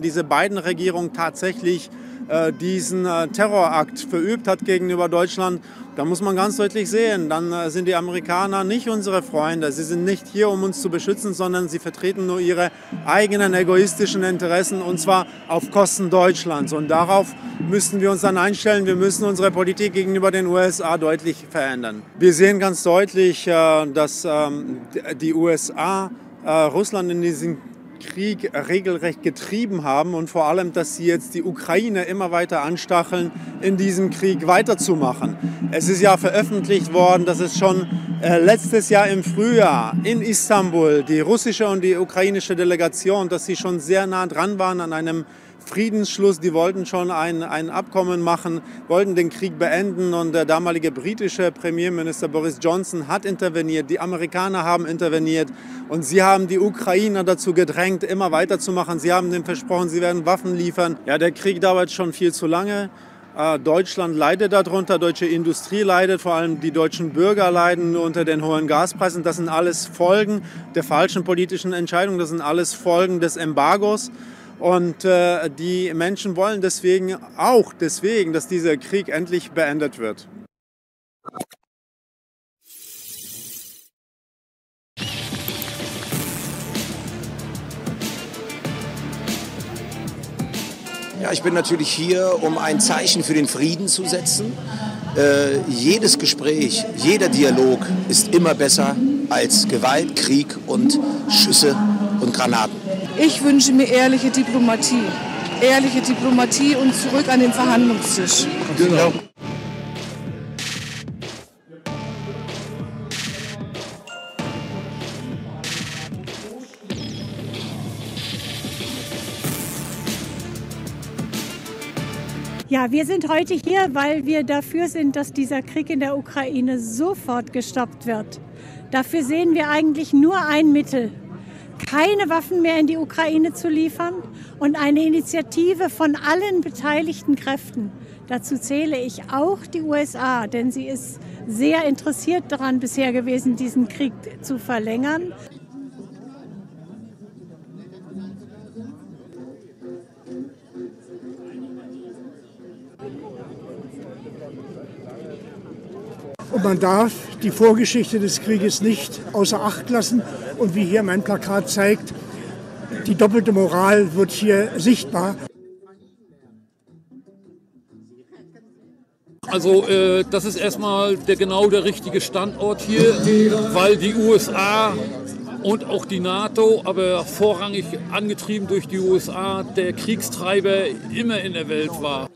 diese beiden Regierungen tatsächlich äh, diesen äh, Terrorakt verübt hat gegenüber Deutschland, da muss man ganz deutlich sehen, dann äh, sind die Amerikaner nicht unsere Freunde. Sie sind nicht hier, um uns zu beschützen, sondern sie vertreten nur ihre eigenen egoistischen Interessen und zwar auf Kosten Deutschlands. Und darauf müssen wir uns dann einstellen. Wir müssen unsere Politik gegenüber den USA deutlich verändern. Wir sehen ganz deutlich, dass ähm, die USA Russland in diesen Krieg regelrecht getrieben haben und vor allem, dass sie jetzt die Ukraine immer weiter anstacheln, in diesem Krieg weiterzumachen. Es ist ja veröffentlicht worden, dass es schon äh, letztes Jahr im Frühjahr in Istanbul die russische und die ukrainische Delegation, dass sie schon sehr nah dran waren an einem Friedensschluss. Die wollten schon ein, ein Abkommen machen, wollten den Krieg beenden und der damalige britische Premierminister Boris Johnson hat interveniert. Die Amerikaner haben interveniert und sie haben die Ukrainer dazu gedrängt, immer weiterzumachen. Sie haben dem versprochen, sie werden Waffen liefern. Ja, der Krieg dauert schon viel zu lange. Äh, Deutschland leidet darunter, deutsche Industrie leidet, vor allem die deutschen Bürger leiden unter den hohen Gaspreisen. Das sind alles Folgen der falschen politischen Entscheidung, das sind alles Folgen des Embargos. Und äh, die Menschen wollen deswegen auch deswegen, dass dieser Krieg endlich beendet wird. Ja, ich bin natürlich hier, um ein Zeichen für den Frieden zu setzen. Äh, jedes Gespräch, jeder Dialog ist immer besser als Gewalt, Krieg und Schüsse und Granaten. Ich wünsche mir ehrliche Diplomatie. Ehrliche Diplomatie und zurück an den Verhandlungstisch. Genau. Ja, wir sind heute hier, weil wir dafür sind, dass dieser Krieg in der Ukraine sofort gestoppt wird. Dafür sehen wir eigentlich nur ein Mittel, keine Waffen mehr in die Ukraine zu liefern und eine Initiative von allen beteiligten Kräften. Dazu zähle ich auch die USA, denn sie ist sehr interessiert daran bisher gewesen, diesen Krieg zu verlängern. Und man darf die Vorgeschichte des Krieges nicht außer Acht lassen. Und wie hier mein Plakat zeigt, die doppelte Moral wird hier sichtbar. Also äh, das ist erstmal der genau der richtige Standort hier, weil die USA und auch die NATO, aber vorrangig angetrieben durch die USA, der Kriegstreiber immer in der Welt war.